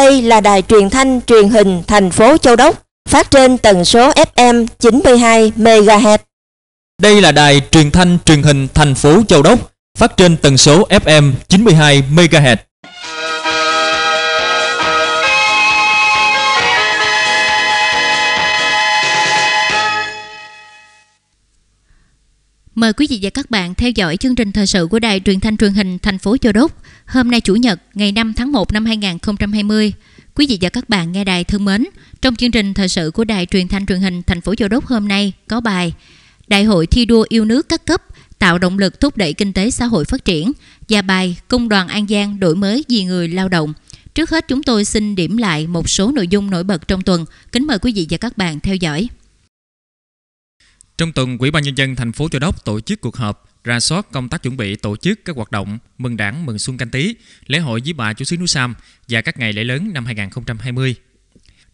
Đây là đài truyền thanh truyền hình thành phố Châu Đốc, phát trên tần số FM 92 MHz. Đây là đài truyền thanh truyền hình thành phố Châu Đốc, phát trên tần số FM 92 MHz. Mời quý vị và các bạn theo dõi chương trình thời sự của Đài Truyền thanh Truyền hình thành phố Châu Đốc. Hôm nay Chủ nhật, ngày 5 tháng 1 năm 2020. Quý vị và các bạn nghe đài thân mến, trong chương trình thời sự của Đài Truyền thanh Truyền hình thành phố Châu Đốc hôm nay có bài Đại hội thi đua yêu nước các cấp tạo động lực thúc đẩy kinh tế xã hội phát triển và bài Công đoàn An Giang đổi mới vì người lao động. Trước hết chúng tôi xin điểm lại một số nội dung nổi bật trong tuần. Kính mời quý vị và các bạn theo dõi. Trong tuần, Ủy ban nhân dân thành phố Châu Đốc tổ chức cuộc họp ra soát công tác chuẩn bị tổ chức các hoạt động mừng Đảng, mừng Xuân Canh Tý, lễ hội với Bà chủ xứ núi Sam và các ngày lễ lớn năm 2020.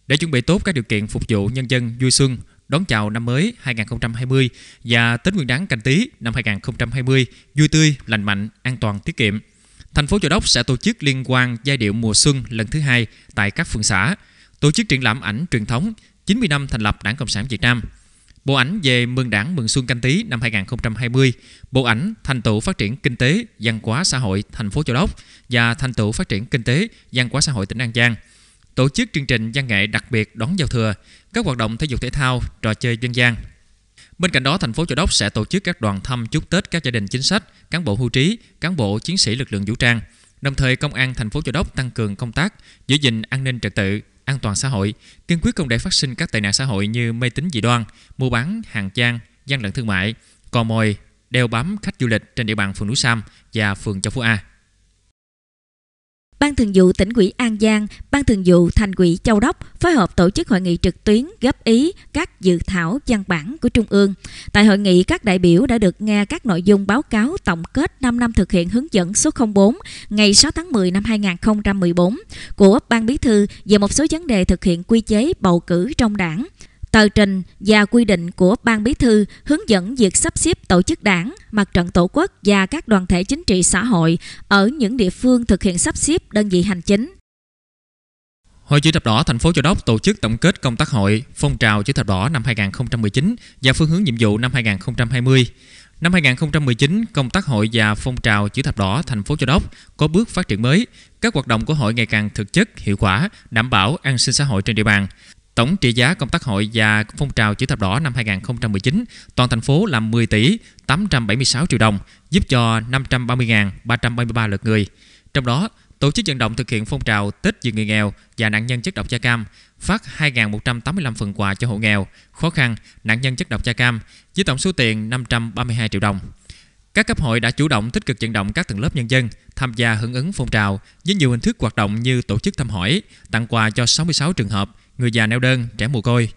Để chuẩn bị tốt các điều kiện phục vụ nhân dân vui xuân, đón chào năm mới 2020 và Tết Nguyên đán Canh Tý năm 2020 vui tươi, lành mạnh, an toàn, tiết kiệm. Thành phố Châu Đốc sẽ tổ chức liên quan giai điệu mùa xuân lần thứ hai tại các phường xã, tổ chức triển lãm ảnh truyền thống 90 năm thành lập Đảng Cộng sản Việt Nam – Bộ ảnh về mừng đảng mừng xuân canh tí năm 2020, bộ ảnh thành tựu phát triển kinh tế, văn hóa xã hội thành phố Châu Đốc và thành tựu phát triển kinh tế, văn hóa xã hội tỉnh An Giang. Tổ chức chương trình văn nghệ đặc biệt đón giao thừa, các hoạt động thể dục thể thao, trò chơi dân gian. Bên cạnh đó, thành phố Châu Đốc sẽ tổ chức các đoàn thăm chúc Tết các gia đình chính sách, cán bộ hưu trí, cán bộ chiến sĩ lực lượng vũ trang. Đồng thời, công an thành phố Châu Đốc tăng cường công tác giữ gìn an ninh trật tự, an toàn xã hội, kiên quyết không để phát sinh các tệ nạn xã hội như mê tín dị đoan, mua bán, hàng trang, gian lận thương mại, cò mồi, đeo bám khách du lịch trên địa bàn phường Núi Sam và phường Châu Phú A. Ban Thường vụ tỉnh ủy An Giang, Ban Thường vụ Thành ủy Châu Đốc phối hợp tổ chức hội nghị trực tuyến góp ý các dự thảo văn bản của Trung ương. Tại hội nghị, các đại biểu đã được nghe các nội dung báo cáo tổng kết 5 năm thực hiện hướng dẫn số 04 ngày 6 tháng 10 năm 2014 của Ban Bí thư về một số vấn đề thực hiện quy chế bầu cử trong đảng tờ trình và quy định của Ban Bí thư hướng dẫn việc sắp xếp tổ chức đảng, mặt trận tổ quốc và các đoàn thể chính trị xã hội ở những địa phương thực hiện sắp xếp đơn vị hành chính. Hội chữ thập đỏ thành phố Châu Đốc tổ chức tổng kết công tác hội phong trào chữ thập đỏ năm 2019 và phương hướng nhiệm vụ năm 2020. Năm 2019, công tác hội và phong trào chữ thập đỏ thành phố Châu Đốc có bước phát triển mới. Các hoạt động của hội ngày càng thực chất, hiệu quả, đảm bảo an sinh xã hội trên địa bàn. Tổng trị giá công tác hội và phong trào chữ thập đỏ năm 2019 toàn thành phố là 10 tỷ 876 triệu đồng, giúp cho 530.333 lượt người. Trong đó, tổ chức vận động thực hiện phong trào Tết vì người nghèo và nạn nhân chất độc da cam, phát 2.185 phần quà cho hộ nghèo, khó khăn, nạn nhân chất độc da cam, với tổng số tiền 532 triệu đồng. Các cấp hội đã chủ động tích cực vận động các tầng lớp nhân dân tham gia hưởng ứng phong trào với nhiều hình thức hoạt động như tổ chức thăm hỏi, tặng quà cho 66 trường hợp, người già neo đơn, trẻ mồ côi.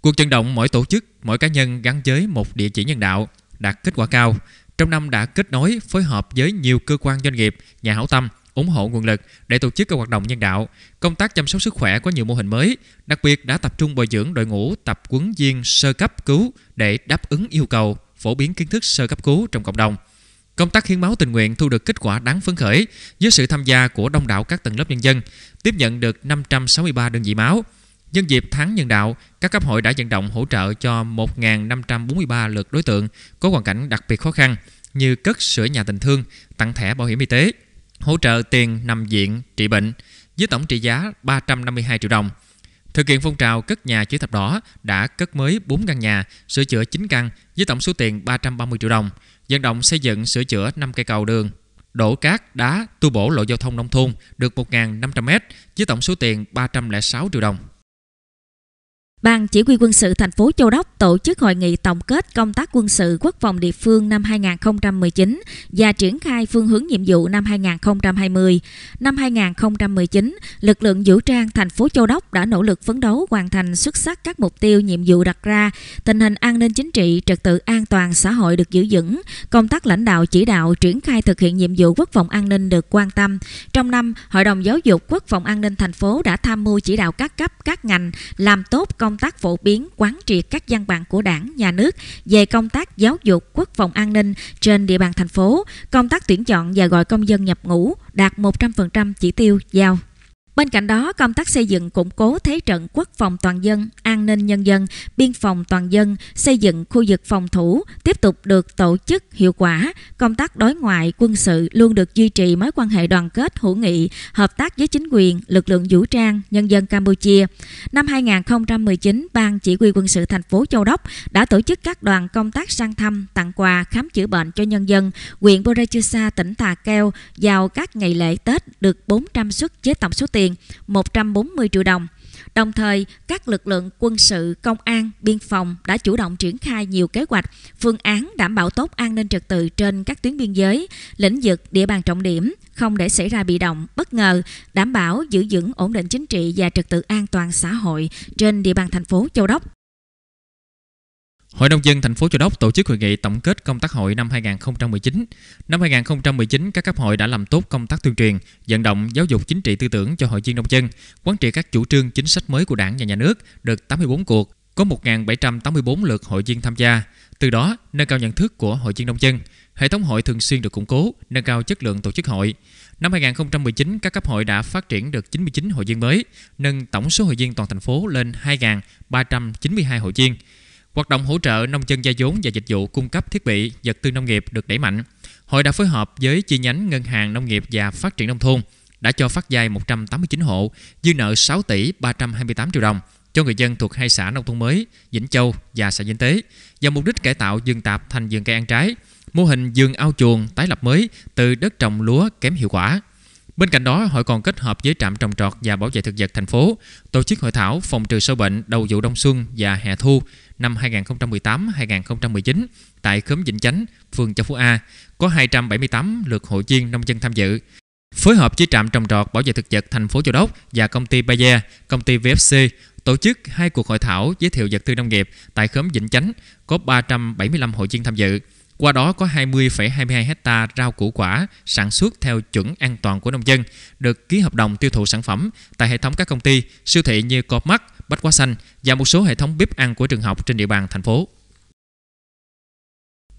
Cuộc vận động mỗi tổ chức, mỗi cá nhân gắn với một địa chỉ nhân đạo đạt kết quả cao. Trong năm đã kết nối, phối hợp với nhiều cơ quan doanh nghiệp, nhà hảo tâm, ủng hộ nguồn lực để tổ chức các hoạt động nhân đạo. Công tác chăm sóc sức khỏe có nhiều mô hình mới, đặc biệt đã tập trung bồi dưỡng đội ngũ tập quấn viên sơ cấp cứu để đáp ứng yêu cầu phổ biến kiến thức sơ cấp cứu trong cộng đồng. Công tác hiến máu tình nguyện thu được kết quả đáng phấn khởi với sự tham gia của đông đảo các tầng lớp nhân dân, tiếp nhận được 563 đơn vị máu, Nhân dịp tháng nhân đạo, các cấp hội đã vận động hỗ trợ cho 1.543 lượt đối tượng có hoàn cảnh đặc biệt khó khăn như cất sửa nhà tình thương, tặng thẻ bảo hiểm y tế, hỗ trợ tiền nằm viện trị bệnh với tổng trị giá 352 triệu đồng. Thực hiện phong trào cất nhà chữ thập đỏ đã cất mới 4 căn nhà, sửa chữa 9 căn với tổng số tiền 330 triệu đồng, vận động xây dựng sửa chữa 5 cây cầu đường, đổ cát, đá, tu bổ lộ giao thông nông thôn được 1.500 m với tổng số tiền 306 triệu đồng. Ban Chỉ huy quân sự thành phố Châu Đốc tổ chức hội nghị tổng kết công tác quân sự quốc phòng địa phương năm 2019 và triển khai phương hướng nhiệm vụ năm 2020. Năm 2019, lực lượng vũ trang thành phố Châu Đốc đã nỗ lực phấn đấu hoàn thành xuất sắc các mục tiêu nhiệm vụ đặt ra, tình hình an ninh chính trị, trật tự an toàn xã hội được giữ vững, công tác lãnh đạo chỉ đạo triển khai thực hiện nhiệm vụ quốc phòng an ninh được quan tâm. Trong năm, Hội đồng Giáo dục Quốc phòng an ninh thành phố đã tham mưu chỉ đạo các cấp, các ngành làm tốt công công tác phổ biến quán triệt các văn bản của đảng, nhà nước về công tác giáo dục, quốc phòng an ninh trên địa bàn thành phố, công tác tuyển chọn và gọi công dân nhập ngũ đạt 100% chỉ tiêu giao. Bên cạnh đó, công tác xây dựng củng cố thế trận quốc phòng toàn dân, an ninh nhân dân, biên phòng toàn dân, xây dựng khu vực phòng thủ tiếp tục được tổ chức hiệu quả. Công tác đối ngoại, quân sự luôn được duy trì mối quan hệ đoàn kết, hữu nghị, hợp tác với chính quyền, lực lượng vũ trang, nhân dân Campuchia. Năm 2019, Ban Chỉ huy quân sự thành phố Châu Đốc đã tổ chức các đoàn công tác sang thăm, tặng quà, khám chữa bệnh cho nhân dân. Huyện Borachusa, tỉnh Tà Keo vào các ngày lễ Tết được 400 suất với tổng số tiền 140 triệu đồng. Đồng thời, các lực lượng quân sự, công an, biên phòng đã chủ động triển khai nhiều kế hoạch, phương án đảm bảo tốt an ninh trật tự trên các tuyến biên giới, lĩnh vực, địa bàn trọng điểm, không để xảy ra bị động, bất ngờ, đảm bảo giữ vững ổn định chính trị và trật tự an toàn xã hội trên địa bàn thành phố Châu Đốc. Hội nông dân thành phố Châu Đốc tổ chức hội nghị tổng kết công tác hội năm 2019. Năm 2019, các cấp hội đã làm tốt công tác tuyên truyền, vận động giáo dục chính trị tư tưởng cho hội viên nông dân, quán trị các chủ trương chính sách mới của Đảng và Nhà nước, được 84 cuộc, có 1.784 lượt hội viên tham gia. Từ đó, nâng cao nhận thức của hội viên nông dân. Hệ thống hội thường xuyên được củng cố, nâng cao chất lượng tổ chức hội. Năm 2019, các cấp hội đã phát triển được 99 hội viên mới, nâng tổng số hội viên toàn thành phố lên 2.392 hội viên. Hoạt động hỗ trợ nông dân gia vốn và dịch vụ cung cấp thiết bị, vật tư nông nghiệp được đẩy mạnh. Hội đã phối hợp với chi nhánh Ngân hàng Nông nghiệp và Phát triển Nông thôn đã cho phát vay 189 hộ, dư nợ 6 tỷ 328 triệu đồng cho người dân thuộc hai xã nông thôn mới Vĩnh Châu và xã Vĩnh Tế và mục đích cải tạo vườn tạp thành vườn cây ăn trái, mô hình vườn ao chuồng tái lập mới từ đất trồng lúa kém hiệu quả. Bên cạnh đó, hội còn kết hợp với trạm trồng trọt và bảo vệ thực vật thành phố tổ chức hội thảo phòng trừ sâu bệnh đầu vụ đông xuân và hè thu năm 2018-2019 tại khóm Vĩnh Chánh, phường Châu Phú A, có 278 lượt hội viên nông dân tham dự. Phối hợp với trạm trồng trọt bảo vệ thực vật thành phố Châu Đốc và công ty Bayer, công ty VFC tổ chức hai cuộc hội thảo giới thiệu vật tư nông nghiệp tại khóm Vĩnh Chánh, có 375 hội viên tham dự. Qua đó có 20,22 hecta rau củ quả sản xuất theo chuẩn an toàn của nông dân, được ký hợp đồng tiêu thụ sản phẩm tại hệ thống các công ty, siêu thị như Copmark, Bách Hóa Xanh và một số hệ thống bếp ăn của trường học trên địa bàn thành phố.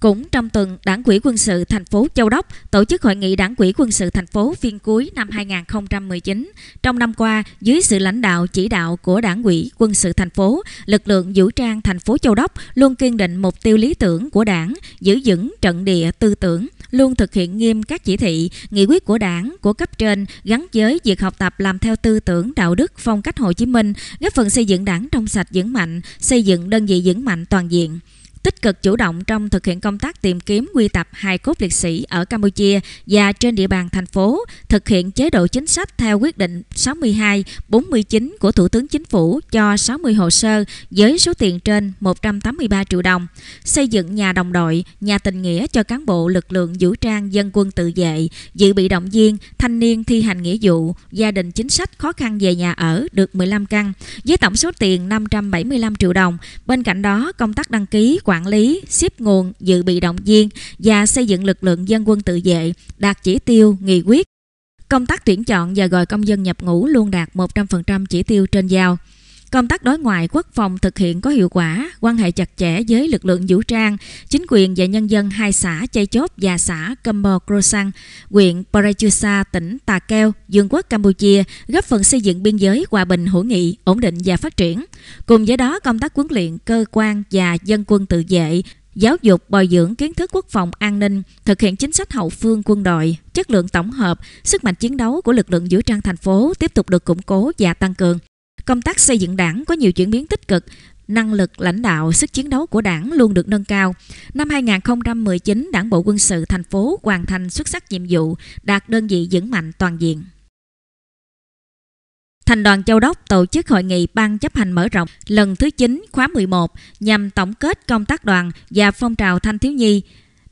Cũng trong tuần, Đảng ủy quân sự thành phố Châu Đốc tổ chức hội nghị Đảng ủy quân sự thành phố phiên cuối năm 2019. Trong năm qua, dưới sự lãnh đạo chỉ đạo của Đảng ủy quân sự thành phố, lực lượng vũ trang thành phố Châu Đốc luôn kiên định mục tiêu lý tưởng của Đảng, giữ vững trận địa tư tưởng, luôn thực hiện nghiêm các chỉ thị, nghị quyết của Đảng, của cấp trên gắn với việc học tập làm theo tư tưởng đạo đức phong cách Hồ Chí Minh, góp phần xây dựng Đảng trong sạch vững mạnh, xây dựng đơn vị vững mạnh toàn diện tích cực chủ động trong thực hiện công tác tìm kiếm quy tập hài cốt liệt sĩ ở Campuchia và trên địa bàn thành phố, thực hiện chế độ chính sách theo quyết định 62-49 của Thủ tướng Chính phủ cho 60 hồ sơ với số tiền trên 183 triệu đồng, xây dựng nhà đồng đội, nhà tình nghĩa cho cán bộ lực lượng vũ trang dân quân tự vệ, dự bị động viên, thanh niên thi hành nghĩa vụ, gia đình chính sách khó khăn về nhà ở được 15 căn, với tổng số tiền 575 triệu đồng. Bên cạnh đó, công tác đăng ký quản quản lý, xếp nguồn, dự bị động viên và xây dựng lực lượng dân quân tự vệ đạt chỉ tiêu, nghị quyết. Công tác tuyển chọn và gọi công dân nhập ngũ luôn đạt 100% chỉ tiêu trên giao. Công tác đối ngoại quốc phòng thực hiện có hiệu quả, quan hệ chặt chẽ với lực lượng vũ trang, chính quyền và nhân dân hai xã Chay Chốt và xã Kambo Krosang, huyện Parachusa, tỉnh Tà Keo, Dương quốc Campuchia, góp phần xây dựng biên giới hòa bình hữu nghị, ổn định và phát triển. Cùng với đó, công tác huấn luyện cơ quan và dân quân tự vệ, giáo dục bồi dưỡng kiến thức quốc phòng an ninh, thực hiện chính sách hậu phương quân đội, chất lượng tổng hợp, sức mạnh chiến đấu của lực lượng vũ trang thành phố tiếp tục được củng cố và tăng cường. Công tác xây dựng đảng có nhiều chuyển biến tích cực, năng lực lãnh đạo, sức chiến đấu của đảng luôn được nâng cao. Năm 2019, Đảng Bộ Quân sự thành phố hoàn thành xuất sắc nhiệm vụ, đạt đơn vị vững mạnh toàn diện. Thành đoàn Châu Đốc tổ chức hội nghị ban chấp hành mở rộng lần thứ 9 khóa 11 nhằm tổng kết công tác đoàn và phong trào thanh thiếu nhi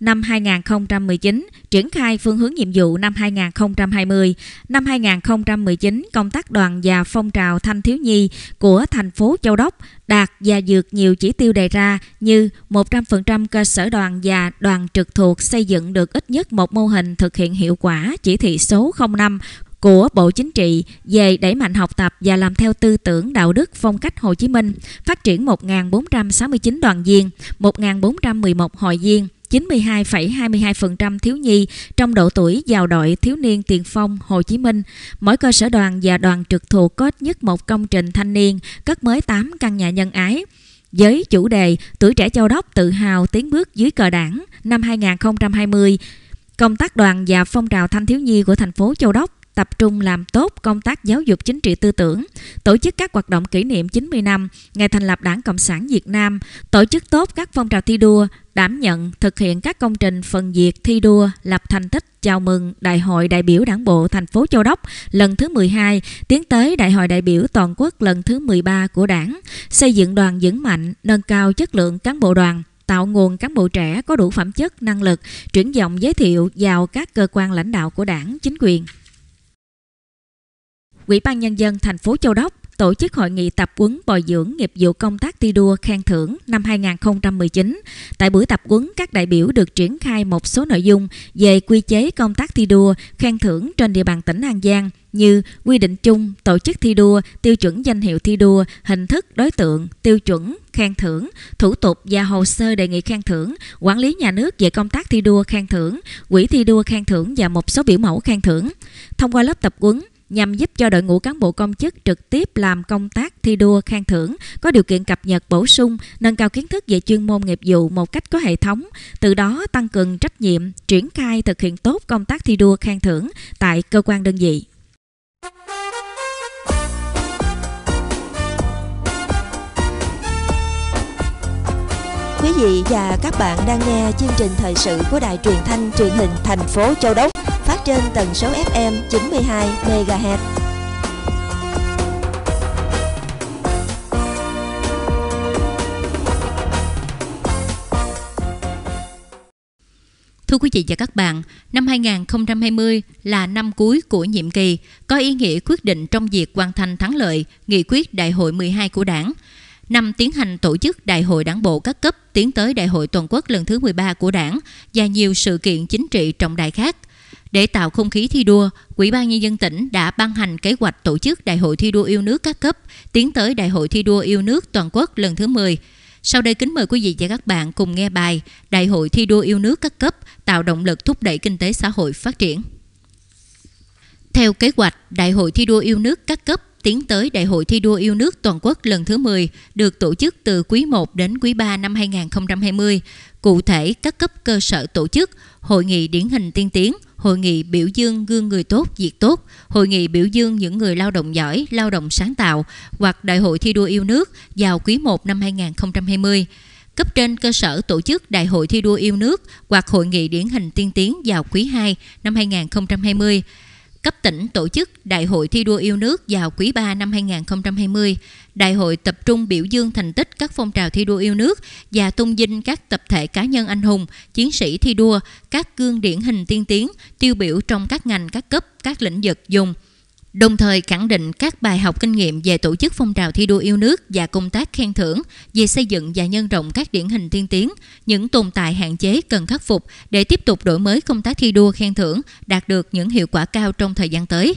năm 2019, triển khai phương hướng nhiệm vụ năm 2020. Năm 2019, công tác đoàn và phong trào thanh thiếu nhi của thành phố Châu Đốc đạt và vượt nhiều chỉ tiêu đề ra như 100% cơ sở đoàn và đoàn trực thuộc xây dựng được ít nhất một mô hình thực hiện hiệu quả chỉ thị số 05 của Bộ Chính trị về đẩy mạnh học tập và làm theo tư tưởng đạo đức phong cách Hồ Chí Minh, phát triển 1.469 đoàn viên, 1.411 hội viên, 92,22% thiếu nhi trong độ tuổi vào đội thiếu niên tiền phong Hồ Chí Minh. Mỗi cơ sở đoàn và đoàn trực thuộc có ít nhất một công trình thanh niên, cất mới 8 căn nhà nhân ái. Với chủ đề Tuổi trẻ Châu Đốc tự hào tiến bước dưới cờ đảng năm 2020, công tác đoàn và phong trào thanh thiếu nhi của thành phố Châu Đốc tập trung làm tốt công tác giáo dục chính trị tư tưởng, tổ chức các hoạt động kỷ niệm 90 năm ngày thành lập Đảng Cộng sản Việt Nam, tổ chức tốt các phong trào thi đua, đảm nhận thực hiện các công trình phần việc thi đua, lập thành tích chào mừng Đại hội đại biểu Đảng bộ thành phố Châu Đốc lần thứ 12 tiến tới Đại hội đại biểu toàn quốc lần thứ 13 của Đảng, xây dựng đoàn vững mạnh, nâng cao chất lượng cán bộ đoàn tạo nguồn cán bộ trẻ có đủ phẩm chất, năng lực, chuyển vọng giới thiệu vào các cơ quan lãnh đạo của đảng, chính quyền. Ủy ban Nhân dân thành phố Châu Đốc tổ chức hội nghị tập huấn bồi dưỡng nghiệp vụ công tác thi đua khen thưởng năm 2019. Tại buổi tập huấn, các đại biểu được triển khai một số nội dung về quy chế công tác thi đua khen thưởng trên địa bàn tỉnh An Giang như quy định chung, tổ chức thi đua, tiêu chuẩn danh hiệu thi đua, hình thức, đối tượng, tiêu chuẩn, khen thưởng, thủ tục và hồ sơ đề nghị khen thưởng, quản lý nhà nước về công tác thi đua khen thưởng, quỹ thi đua khen thưởng và một số biểu mẫu khen thưởng. Thông qua lớp tập huấn, nhằm giúp cho đội ngũ cán bộ công chức trực tiếp làm công tác thi đua khen thưởng, có điều kiện cập nhật bổ sung, nâng cao kiến thức về chuyên môn nghiệp vụ một cách có hệ thống, từ đó tăng cường trách nhiệm, triển khai thực hiện tốt công tác thi đua khen thưởng tại cơ quan đơn vị. Quý vị và các bạn đang nghe chương trình thời sự của Đài truyền thanh truyền hình thành phố Châu Đốc phát trên tần số FM 92 MHz. Thưa quý vị và các bạn, năm 2020 là năm cuối của nhiệm kỳ, có ý nghĩa quyết định trong việc hoàn thành thắng lợi nghị quyết Đại hội 12 của Đảng. Năm tiến hành tổ chức Đại hội Đảng bộ các cấp tiến tới Đại hội Toàn quốc lần thứ 13 của Đảng và nhiều sự kiện chính trị trọng đại khác. Để tạo không khí thi đua, Ủy ban Nhân dân tỉnh đã ban hành kế hoạch tổ chức Đại hội thi đua yêu nước các cấp tiến tới Đại hội thi đua yêu nước toàn quốc lần thứ 10. Sau đây kính mời quý vị và các bạn cùng nghe bài Đại hội thi đua yêu nước các cấp tạo động lực thúc đẩy kinh tế xã hội phát triển. Theo kế hoạch, Đại hội thi đua yêu nước các cấp tiến tới Đại hội thi đua yêu nước toàn quốc lần thứ 10 được tổ chức từ quý 1 đến quý 3 năm 2020. Cụ thể, các cấp cơ sở tổ chức Hội nghị điển hình tiên tiến, Hội nghị biểu dương gương người tốt, việc tốt, Hội nghị biểu dương những người lao động giỏi, lao động sáng tạo hoặc Đại hội thi đua yêu nước vào quý 1 năm 2020 cấp trên cơ sở tổ chức Đại hội thi đua yêu nước hoặc Hội nghị điển hình tiên tiến vào quý 2 năm 2020 cấp tỉnh tổ chức Đại hội thi đua yêu nước vào quý 3 năm 2020. Đại hội tập trung biểu dương thành tích các phong trào thi đua yêu nước và tôn vinh các tập thể cá nhân anh hùng, chiến sĩ thi đua, các gương điển hình tiên tiến, tiêu biểu trong các ngành, các cấp, các lĩnh vực dùng đồng thời khẳng định các bài học kinh nghiệm về tổ chức phong trào thi đua yêu nước và công tác khen thưởng về xây dựng và nhân rộng các điển hình tiên tiến, những tồn tại hạn chế cần khắc phục để tiếp tục đổi mới công tác thi đua khen thưởng, đạt được những hiệu quả cao trong thời gian tới.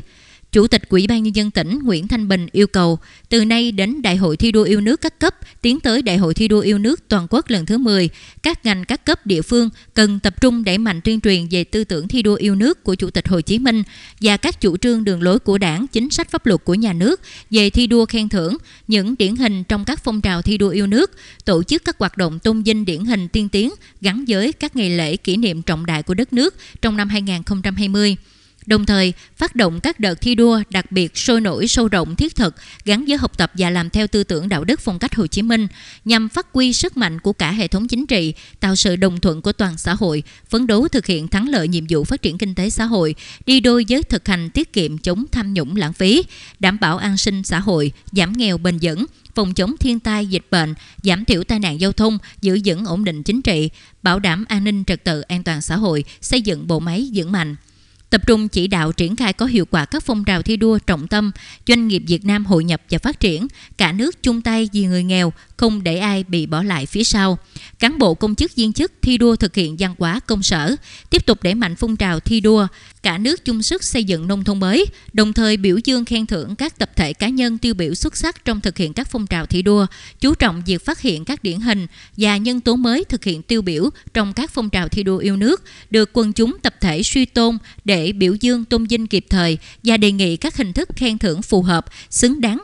Chủ tịch Ủy ban Nhân dân tỉnh Nguyễn Thanh Bình yêu cầu từ nay đến Đại hội thi đua yêu nước các cấp tiến tới Đại hội thi đua yêu nước toàn quốc lần thứ 10, các ngành các cấp địa phương cần tập trung đẩy mạnh tuyên truyền về tư tưởng thi đua yêu nước của Chủ tịch Hồ Chí Minh và các chủ trương đường lối của đảng, chính sách pháp luật của nhà nước về thi đua khen thưởng, những điển hình trong các phong trào thi đua yêu nước, tổ chức các hoạt động tôn vinh điển hình tiên tiến gắn với các ngày lễ kỷ niệm trọng đại của đất nước trong năm 2020 đồng thời phát động các đợt thi đua đặc biệt sôi nổi sâu rộng thiết thực gắn với học tập và làm theo tư tưởng đạo đức phong cách Hồ Chí Minh nhằm phát huy sức mạnh của cả hệ thống chính trị, tạo sự đồng thuận của toàn xã hội, phấn đấu thực hiện thắng lợi nhiệm vụ phát triển kinh tế xã hội, đi đôi với thực hành tiết kiệm chống tham nhũng lãng phí, đảm bảo an sinh xã hội, giảm nghèo bền vững, phòng chống thiên tai, dịch bệnh, giảm thiểu tai nạn giao thông, giữ vững ổn định chính trị, bảo đảm an ninh trật tự an toàn xã hội, xây dựng bộ máy vững mạnh tập trung chỉ đạo triển khai có hiệu quả các phong trào thi đua trọng tâm, doanh nghiệp Việt Nam hội nhập và phát triển, cả nước chung tay vì người nghèo, không để ai bị bỏ lại phía sau. Cán bộ công chức viên chức thi đua thực hiện văn hóa công sở, tiếp tục đẩy mạnh phong trào thi đua, cả nước chung sức xây dựng nông thôn mới, đồng thời biểu dương khen thưởng các tập thể cá nhân tiêu biểu xuất sắc trong thực hiện các phong trào thi đua, chú trọng việc phát hiện các điển hình và nhân tố mới thực hiện tiêu biểu trong các phong trào thi đua yêu nước, được quần chúng tập thể suy tôn để biểu dương tôn vinh kịp thời và đề nghị các hình thức khen thưởng phù hợp, xứng đáng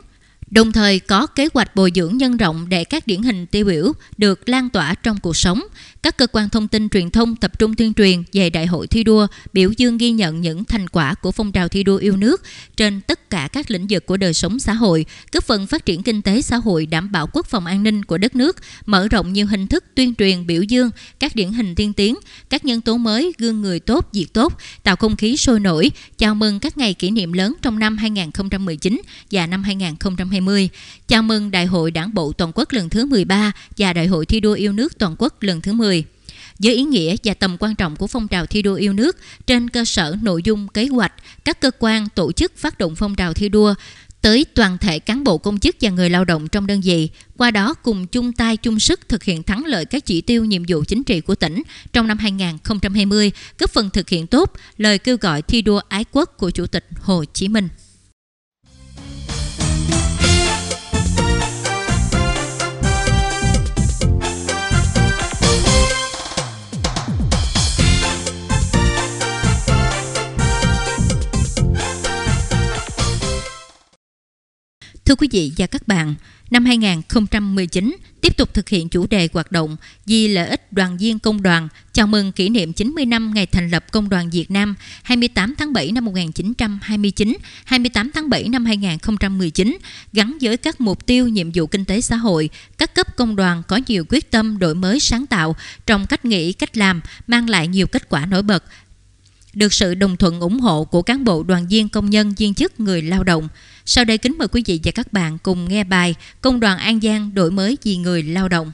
Đồng thời có kế hoạch bồi dưỡng nhân rộng để các điển hình tiêu biểu được lan tỏa trong cuộc sống. Các cơ quan thông tin truyền thông tập trung tuyên truyền về đại hội thi đua, biểu dương ghi nhận những thành quả của phong trào thi đua yêu nước trên tất cả các lĩnh vực của đời sống xã hội, góp phần phát triển kinh tế xã hội đảm bảo quốc phòng an ninh của đất nước, mở rộng nhiều hình thức tuyên truyền biểu dương các điển hình tiên tiến, các nhân tố mới gương người tốt, việc tốt, tạo không khí sôi nổi, chào mừng các ngày kỷ niệm lớn trong năm 2019 và năm 2020. Chào mừng Đại hội Đảng bộ toàn quốc lần thứ 13 và Đại hội thi đua yêu nước toàn quốc lần thứ 10 với ý nghĩa và tầm quan trọng của phong trào thi đua yêu nước trên cơ sở nội dung kế hoạch các cơ quan tổ chức phát động phong trào thi đua tới toàn thể cán bộ công chức và người lao động trong đơn vị, qua đó cùng chung tay chung sức thực hiện thắng lợi các chỉ tiêu nhiệm vụ chính trị của tỉnh trong năm 2020, góp phần thực hiện tốt lời kêu gọi thi đua ái quốc của Chủ tịch Hồ Chí Minh. Thưa quý vị và các bạn, năm 2019 tiếp tục thực hiện chủ đề hoạt động vì lợi ích đoàn viên công đoàn chào mừng kỷ niệm 90 năm ngày thành lập Công đoàn Việt Nam 28 tháng 7 năm 1929, 28 tháng 7 năm 2019 gắn với các mục tiêu nhiệm vụ kinh tế xã hội, các cấp công đoàn có nhiều quyết tâm đổi mới sáng tạo trong cách nghĩ, cách làm mang lại nhiều kết quả nổi bật được sự đồng thuận ủng hộ của cán bộ đoàn viên công nhân viên chức người lao động. Sau đây kính mời quý vị và các bạn cùng nghe bài Công đoàn An Giang đổi mới vì người lao động.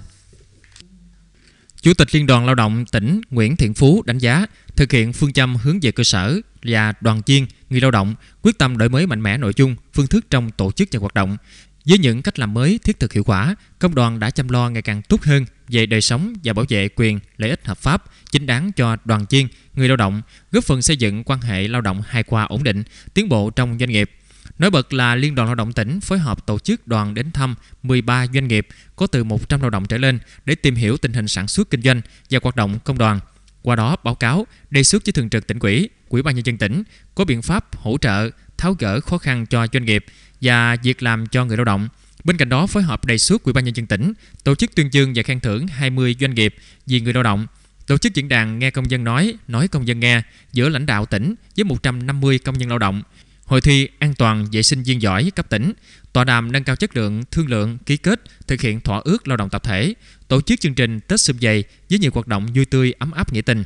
Chủ tịch Liên đoàn Lao động tỉnh Nguyễn Thiện Phú đánh giá thực hiện phương châm hướng về cơ sở và đoàn viên, người lao động quyết tâm đổi mới mạnh mẽ nội dung, phương thức trong tổ chức và hoạt động. Với những cách làm mới thiết thực hiệu quả, công đoàn đã chăm lo ngày càng tốt hơn về đời sống và bảo vệ quyền, lợi ích hợp pháp, chính đáng cho đoàn viên, người lao động, góp phần xây dựng quan hệ lao động hài hòa ổn định, tiến bộ trong doanh nghiệp. Nổi bật là Liên đoàn Lao động tỉnh phối hợp tổ chức đoàn đến thăm 13 doanh nghiệp có từ 100 lao động trở lên để tìm hiểu tình hình sản xuất kinh doanh và hoạt động công đoàn. Qua đó báo cáo, đề xuất với thường trực tỉnh ủy, ủy ban nhân dân tỉnh có biện pháp hỗ trợ tháo gỡ khó khăn cho doanh nghiệp và việc làm cho người lao động. Bên cạnh đó, phối hợp đề xuất Ủy ban nhân dân tỉnh tổ chức tuyên dương và khen thưởng 20 doanh nghiệp vì người lao động, tổ chức diễn đàn nghe công dân nói, nói công dân nghe giữa lãnh đạo tỉnh với 150 công nhân lao động, hội thi an toàn vệ sinh viên giỏi cấp tỉnh, tọa đàm nâng cao chất lượng thương lượng ký kết thực hiện thỏa ước lao động tập thể, tổ chức chương trình Tết xung dày với nhiều hoạt động vui tươi ấm áp nghĩa tình.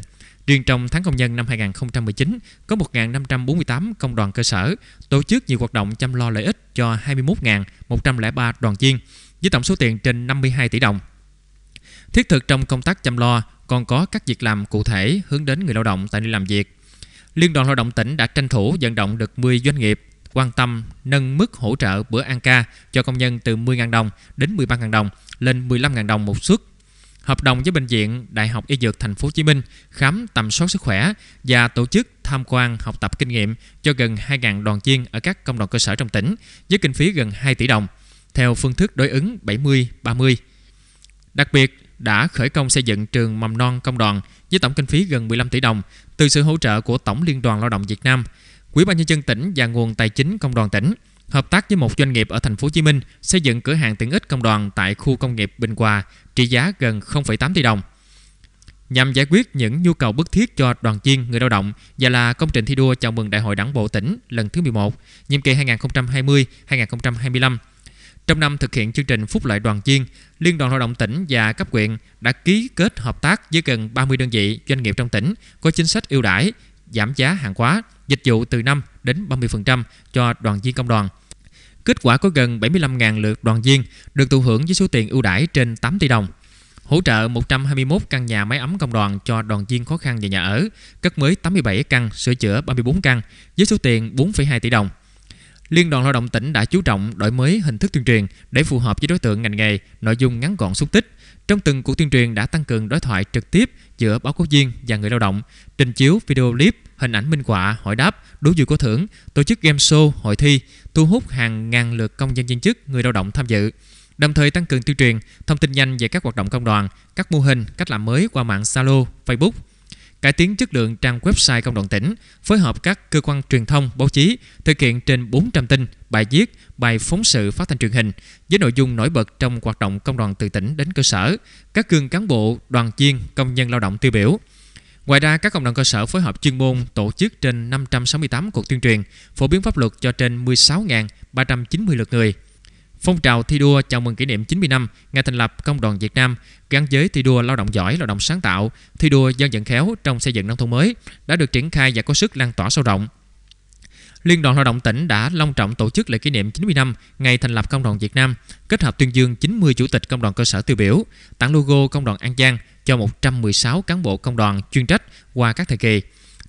Riêng trong tháng công nhân năm 2019, có 1.548 công đoàn cơ sở tổ chức nhiều hoạt động chăm lo lợi ích cho 21.103 đoàn viên với tổng số tiền trên 52 tỷ đồng. Thiết thực trong công tác chăm lo còn có các việc làm cụ thể hướng đến người lao động tại nơi làm việc. Liên đoàn Lao động tỉnh đã tranh thủ vận động được 10 doanh nghiệp quan tâm nâng mức hỗ trợ bữa ăn ca cho công nhân từ 10.000 đồng đến 13.000 đồng lên 15.000 đồng một suất hợp đồng với bệnh viện Đại học Y Dược Thành phố Hồ Chí Minh khám tầm soát sức khỏe và tổ chức tham quan học tập kinh nghiệm cho gần 2.000 đoàn viên ở các công đoàn cơ sở trong tỉnh với kinh phí gần 2 tỷ đồng theo phương thức đối ứng 70-30. Đặc biệt đã khởi công xây dựng trường mầm non công đoàn với tổng kinh phí gần 15 tỷ đồng từ sự hỗ trợ của Tổng Liên đoàn Lao động Việt Nam, Quỹ ban nhân dân tỉnh và nguồn tài chính công đoàn tỉnh hợp tác với một doanh nghiệp ở thành phố Hồ Chí Minh xây dựng cửa hàng tiện ích công đoàn tại khu công nghiệp Bình Hòa trị giá gần 0,8 tỷ đồng nhằm giải quyết những nhu cầu bức thiết cho đoàn viên người lao động và là công trình thi đua chào mừng Đại hội Đảng bộ tỉnh lần thứ 11, nhiệm kỳ 2020-2025. Trong năm thực hiện chương trình phúc lợi đoàn viên, Liên đoàn Lao động tỉnh và cấp huyện đã ký kết hợp tác với gần 30 đơn vị doanh nghiệp trong tỉnh có chính sách ưu đãi, giảm giá hàng hóa, dịch vụ từ 5 đến 30% cho đoàn viên công đoàn. Kết quả có gần 75.000 lượt đoàn viên được thụ hưởng với số tiền ưu đãi trên 8 tỷ đồng. hỗ trợ 121 căn nhà máy ấm công đoàn cho đoàn viên khó khăn về nhà ở, cất mới 87 căn, sửa chữa 34 căn với số tiền 4,2 tỷ đồng. Liên đoàn Lao động tỉnh đã chú trọng đổi mới hình thức tuyên truyền để phù hợp với đối tượng ngành nghề, nội dung ngắn gọn xúc tích. Trong từng cuộc tuyên truyền đã tăng cường đối thoại trực tiếp giữa báo cáo viên và người lao động, trình chiếu video clip, hình ảnh minh họa, hỏi đáp, đố vui có thưởng, tổ chức game show, hội thi, thu hút hàng ngàn lượt công dân viên chức, người lao động tham dự. Đồng thời tăng cường tuyên truyền, thông tin nhanh về các hoạt động công đoàn, các mô hình, cách làm mới qua mạng Zalo, Facebook, cải tiến chất lượng trang website công đoàn tỉnh, phối hợp các cơ quan truyền thông, báo chí thực hiện trên 400 tin, bài viết, bài phóng sự phát thanh truyền hình với nội dung nổi bật trong hoạt động công đoàn từ tỉnh đến cơ sở, các gương cán bộ, đoàn viên, công nhân lao động tiêu biểu. Ngoài ra, các công đoàn cơ sở phối hợp chuyên môn tổ chức trên 568 cuộc tuyên truyền, phổ biến pháp luật cho trên 16.390 lượt người. Phong trào thi đua chào mừng kỷ niệm 90 năm ngày thành lập Công đoàn Việt Nam gắn với thi đua lao động giỏi, lao động sáng tạo, thi đua dân vận khéo trong xây dựng nông thôn mới đã được triển khai và có sức lan tỏa sâu rộng. Liên đoàn Lao động tỉnh đã long trọng tổ chức lễ kỷ niệm 90 năm ngày thành lập Công đoàn Việt Nam, kết hợp tuyên dương 90 chủ tịch công đoàn cơ sở tiêu biểu, tặng logo Công đoàn An Giang cho 116 cán bộ công đoàn chuyên trách qua các thời kỳ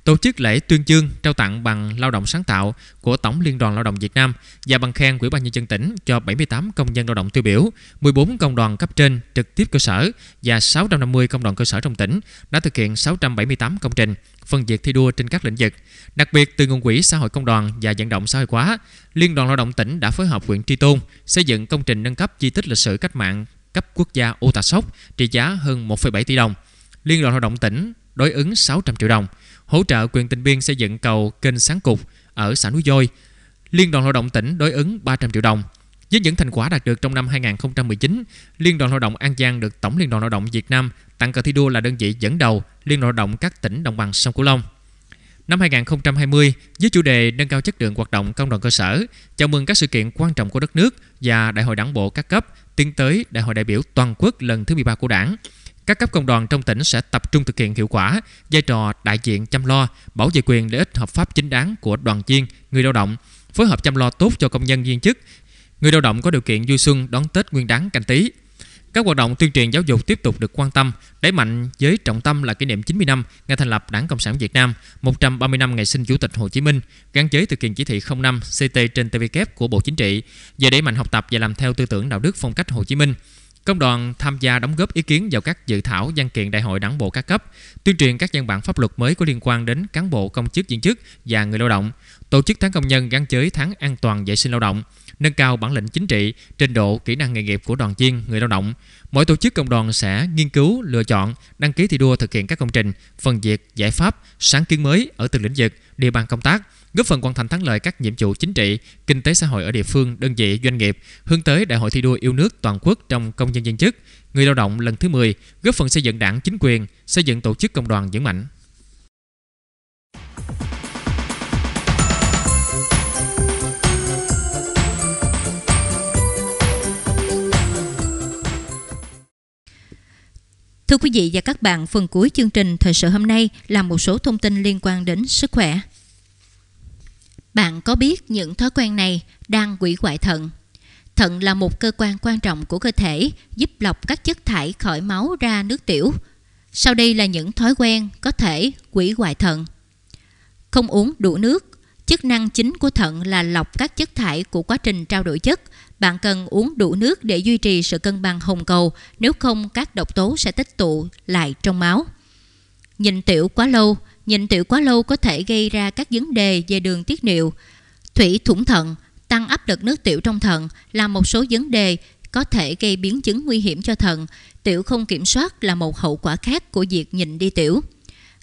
tổ chức lễ tuyên chương trao tặng bằng lao động sáng tạo của Tổng Liên đoàn Lao động Việt Nam và bằng khen Ủy ban nhân dân tỉnh cho 78 công nhân lao động tiêu biểu, 14 công đoàn cấp trên trực tiếp cơ sở và 650 công đoàn cơ sở trong tỉnh đã thực hiện 678 công trình phân việc thi đua trên các lĩnh vực. Đặc biệt từ nguồn quỹ xã hội công đoàn và vận động xã hội hóa, Liên đoàn Lao động tỉnh đã phối hợp huyện Tri Tôn xây dựng công trình nâng cấp di tích lịch sử cách mạng cấp quốc gia Ô Tà Sóc trị giá hơn 1,7 tỷ đồng. Liên đoàn Lao động tỉnh đối ứng 600 triệu đồng hỗ trợ quyền tình biên xây dựng cầu kênh Sáng Cục ở xã Núi Dôi. Liên đoàn Lao động tỉnh đối ứng 300 triệu đồng. Với những thành quả đạt được trong năm 2019, Liên đoàn Lao động An Giang được Tổng Liên đoàn Lao động Việt Nam tặng cờ thi đua là đơn vị dẫn đầu Liên đoàn Lao động các tỉnh đồng bằng sông Cửu Long. Năm 2020, với chủ đề nâng cao chất lượng hoạt động công đoàn cơ sở, chào mừng các sự kiện quan trọng của đất nước và Đại hội Đảng bộ các cấp tiến tới Đại hội đại biểu toàn quốc lần thứ 13 của Đảng. Các cấp công đoàn trong tỉnh sẽ tập trung thực hiện hiệu quả vai trò đại diện chăm lo, bảo vệ quyền lợi ích hợp pháp chính đáng của đoàn viên, người lao động, phối hợp chăm lo tốt cho công nhân viên chức, người lao động có điều kiện vui xuân đón Tết Nguyên đán canh tí. Các hoạt động tuyên truyền giáo dục tiếp tục được quan tâm, đẩy mạnh với trọng tâm là kỷ niệm 90 năm ngày thành lập Đảng Cộng sản Việt Nam, 130 năm ngày sinh Chủ tịch Hồ Chí Minh, gắn với thực hiện chỉ thị 05 CT trên TVK của Bộ Chính trị về đẩy mạnh học tập và làm theo tư tưởng đạo đức phong cách Hồ Chí Minh. Công đoàn tham gia đóng góp ý kiến vào các dự thảo văn kiện đại hội đảng bộ các cấp, tuyên truyền các văn bản pháp luật mới có liên quan đến cán bộ công chức viên chức và người lao động, tổ chức tháng công nhân gắn với tháng an toàn vệ sinh lao động, nâng cao bản lĩnh chính trị, trình độ, kỹ năng nghề nghiệp của đoàn viên, người lao động. Mỗi tổ chức công đoàn sẽ nghiên cứu, lựa chọn, đăng ký thi đua thực hiện các công trình, phần việc, giải pháp, sáng kiến mới ở từng lĩnh vực, địa bàn công tác, góp phần hoàn thành thắng lợi các nhiệm vụ chính trị, kinh tế xã hội ở địa phương, đơn vị, doanh nghiệp, hướng tới Đại hội thi đua yêu nước toàn quốc trong công nhân viên chức, người lao động lần thứ 10, góp phần xây dựng đảng chính quyền, xây dựng tổ chức công đoàn vững mạnh. Thưa quý vị và các bạn, phần cuối chương trình thời sự hôm nay là một số thông tin liên quan đến sức khỏe. Bạn có biết những thói quen này đang quỷ hoại thận? Thận là một cơ quan quan trọng của cơ thể, giúp lọc các chất thải khỏi máu ra nước tiểu. Sau đây là những thói quen có thể quỷ hoại thận. Không uống đủ nước. Chức năng chính của thận là lọc các chất thải của quá trình trao đổi chất. Bạn cần uống đủ nước để duy trì sự cân bằng hồng cầu, nếu không các độc tố sẽ tích tụ lại trong máu. Nhìn tiểu quá lâu, Nhịn tiểu quá lâu có thể gây ra các vấn đề về đường tiết niệu, thủy thủng thận, tăng áp lực nước tiểu trong thận là một số vấn đề có thể gây biến chứng nguy hiểm cho thận. Tiểu không kiểm soát là một hậu quả khác của việc nhịn đi tiểu.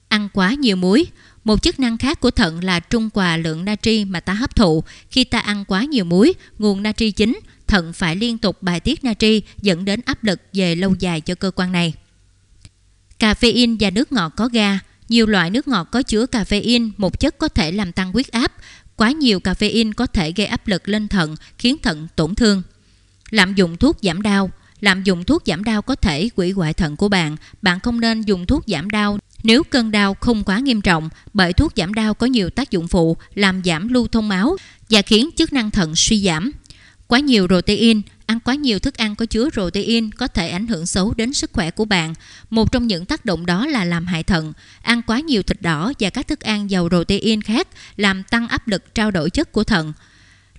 Ăn quá nhiều muối một chức năng khác của thận là trung hòa lượng natri mà ta hấp thụ. Khi ta ăn quá nhiều muối, nguồn natri chính, thận phải liên tục bài tiết natri dẫn đến áp lực về lâu dài cho cơ quan này. Caffeine và nước ngọt có ga nhiều loại nước ngọt có chứa caffeine, một chất có thể làm tăng huyết áp. Quá nhiều caffeine có thể gây áp lực lên thận, khiến thận tổn thương. Lạm dụng thuốc giảm đau Lạm dụng thuốc giảm đau có thể hủy hoại thận của bạn. Bạn không nên dùng thuốc giảm đau nếu cơn đau không quá nghiêm trọng bởi thuốc giảm đau có nhiều tác dụng phụ làm giảm lưu thông máu và khiến chức năng thận suy giảm. Quá nhiều protein, ăn quá nhiều thức ăn có chứa protein có thể ảnh hưởng xấu đến sức khỏe của bạn. Một trong những tác động đó là làm hại thận. Ăn quá nhiều thịt đỏ và các thức ăn giàu protein khác làm tăng áp lực trao đổi chất của thận.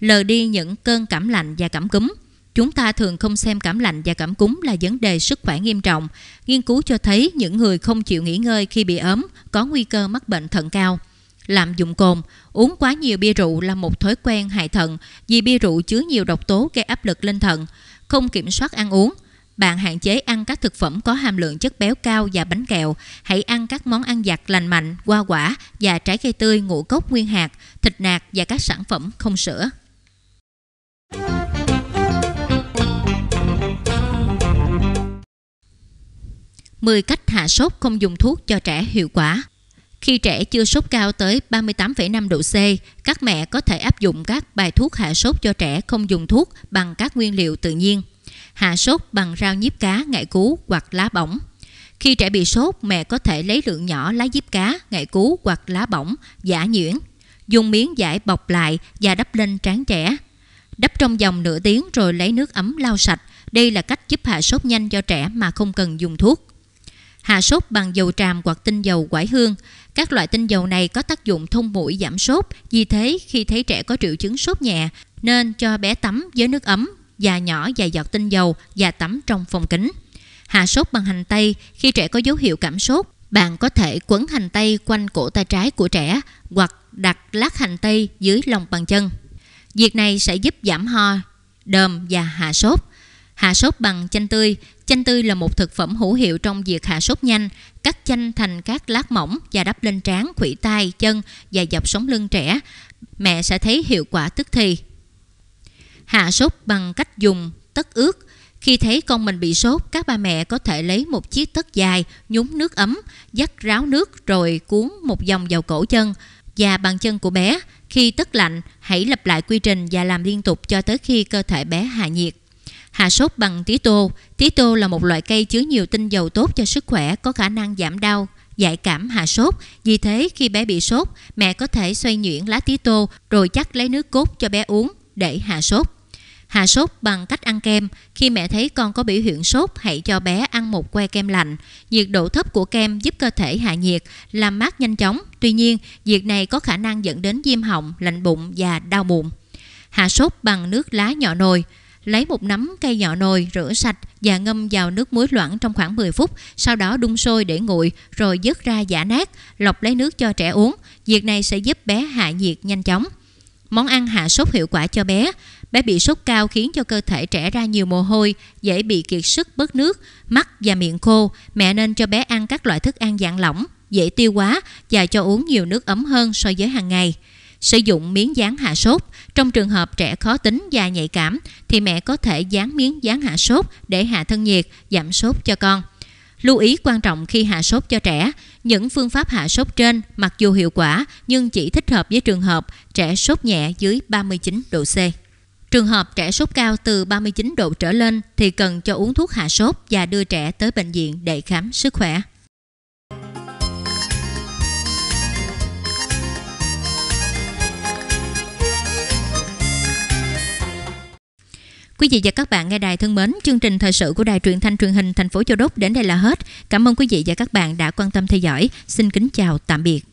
Lờ đi những cơn cảm lạnh và cảm cúm. Chúng ta thường không xem cảm lạnh và cảm cúm là vấn đề sức khỏe nghiêm trọng. Nghiên cứu cho thấy những người không chịu nghỉ ngơi khi bị ốm có nguy cơ mắc bệnh thận cao. Lạm dụng cồn, uống quá nhiều bia rượu là một thói quen hại thận vì bia rượu chứa nhiều độc tố gây áp lực lên thận. Không kiểm soát ăn uống, bạn hạn chế ăn các thực phẩm có hàm lượng chất béo cao và bánh kẹo. Hãy ăn các món ăn giặt lành mạnh, hoa quả và trái cây tươi ngũ cốc nguyên hạt, thịt nạc và các sản phẩm không sữa. 10 cách hạ sốt không dùng thuốc cho trẻ hiệu quả. Khi trẻ chưa sốt cao tới 38,5 độ C, các mẹ có thể áp dụng các bài thuốc hạ sốt cho trẻ không dùng thuốc bằng các nguyên liệu tự nhiên. Hạ sốt bằng rau nhíp cá, ngải cứu hoặc lá bỏng. Khi trẻ bị sốt, mẹ có thể lấy lượng nhỏ lá diếp cá, ngải cứu hoặc lá bỏng, giả nhuyễn. Dùng miếng giải bọc lại và đắp lên trán trẻ. Đắp trong vòng nửa tiếng rồi lấy nước ấm lau sạch. Đây là cách giúp hạ sốt nhanh cho trẻ mà không cần dùng thuốc. Hạ sốt bằng dầu tràm hoặc tinh dầu quải hương. Các loại tinh dầu này có tác dụng thông mũi giảm sốt, vì thế khi thấy trẻ có triệu chứng sốt nhẹ, nên cho bé tắm với nước ấm, và nhỏ vài giọt tinh dầu và tắm trong phòng kính. Hạ sốt bằng hành tây khi trẻ có dấu hiệu cảm sốt, bạn có thể quấn hành tây quanh cổ tay trái của trẻ hoặc đặt lát hành tây dưới lòng bàn chân. Việc này sẽ giúp giảm ho, đờm và hạ sốt. Hạ sốt bằng chanh tươi Chanh tươi là một thực phẩm hữu hiệu trong việc hạ sốt nhanh. Cắt chanh thành các lát mỏng và đắp lên trán, khuỷu tay, chân và dọc sống lưng trẻ. Mẹ sẽ thấy hiệu quả tức thì. Hạ sốt bằng cách dùng tất ướt. Khi thấy con mình bị sốt, các bà mẹ có thể lấy một chiếc tất dài, nhúng nước ấm, dắt ráo nước rồi cuốn một vòng vào cổ chân và bàn chân của bé. Khi tất lạnh, hãy lặp lại quy trình và làm liên tục cho tới khi cơ thể bé hạ nhiệt. Hạ sốt bằng tí tô. Tí tô là một loại cây chứa nhiều tinh dầu tốt cho sức khỏe, có khả năng giảm đau, giải cảm hạ sốt. Vì thế khi bé bị sốt, mẹ có thể xoay nhuyễn lá tí tô rồi chắc lấy nước cốt cho bé uống để hạ sốt. Hạ sốt bằng cách ăn kem. Khi mẹ thấy con có biểu hiện sốt, hãy cho bé ăn một que kem lạnh. Nhiệt độ thấp của kem giúp cơ thể hạ nhiệt, làm mát nhanh chóng. Tuy nhiên, việc này có khả năng dẫn đến viêm họng, lạnh bụng và đau bụng. Hạ sốt bằng nước lá nhỏ nồi. Lấy một nắm cây nhỏ nồi rửa sạch và ngâm vào nước muối loãng trong khoảng 10 phút, sau đó đun sôi để nguội rồi dứt ra giả nát, lọc lấy nước cho trẻ uống. Việc này sẽ giúp bé hạ nhiệt nhanh chóng. Món ăn hạ sốt hiệu quả cho bé. Bé bị sốt cao khiến cho cơ thể trẻ ra nhiều mồ hôi, dễ bị kiệt sức bớt nước, mắt và miệng khô. Mẹ nên cho bé ăn các loại thức ăn dạng lỏng, dễ tiêu hóa và cho uống nhiều nước ấm hơn so với hàng ngày. Sử dụng miếng dán hạ sốt. Trong trường hợp trẻ khó tính và nhạy cảm thì mẹ có thể dán miếng dán hạ sốt để hạ thân nhiệt, giảm sốt cho con. Lưu ý quan trọng khi hạ sốt cho trẻ, những phương pháp hạ sốt trên mặc dù hiệu quả nhưng chỉ thích hợp với trường hợp trẻ sốt nhẹ dưới 39 độ C. Trường hợp trẻ sốt cao từ 39 độ trở lên thì cần cho uống thuốc hạ sốt và đưa trẻ tới bệnh viện để khám sức khỏe. Quý vị và các bạn nghe đài thân mến, chương trình thời sự của đài truyền thanh truyền hình thành phố Châu Đốc đến đây là hết. Cảm ơn quý vị và các bạn đã quan tâm theo dõi. Xin kính chào tạm biệt.